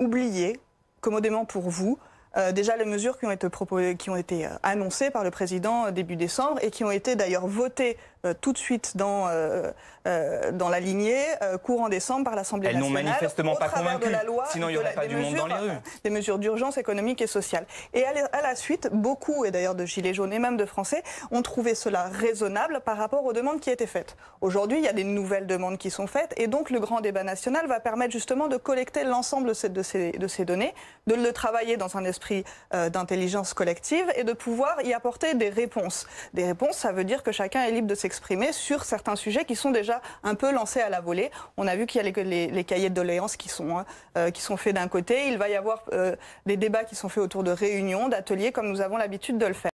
oublié, commodément pour vous, euh, déjà les mesures qui ont été, proposées, qui ont été euh, annoncées par le président début décembre et qui ont été d'ailleurs votées euh, tout de suite dans, euh, euh, dans la lignée courant décembre par l'Assemblée nationale. Elles n'ont manifestement pas convaincu, de la loi, sinon il n'y aurait pas du mesures, monde dans les rues. Des mesures d'urgence économique et sociale. Et à la, à la suite, beaucoup, et d'ailleurs de Gilets jaunes et même de Français, ont trouvé cela raisonnable par rapport aux demandes qui étaient faites. Aujourd'hui, il y a des nouvelles demandes qui sont faites et donc le grand débat national va permettre justement de collecter l'ensemble ces, de ces, données, de le travailler dans un esprit euh, d'intelligence collective et de pouvoir y apporter des réponses. Des réponses, ça veut dire que chacun est libre de s'exprimer exprimer sur certains sujets qui sont déjà un peu lancés à la volée. On a vu qu'il y a les, cahiers de doléances qui sont, euh, qui sont faits d'un côté. Il va y avoir euh, des débats qui sont faits autour de réunions, d'ateliers, comme nous avons l'habitude de le faire.